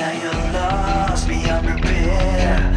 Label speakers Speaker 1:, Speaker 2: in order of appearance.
Speaker 1: Now you're lost beyond repair.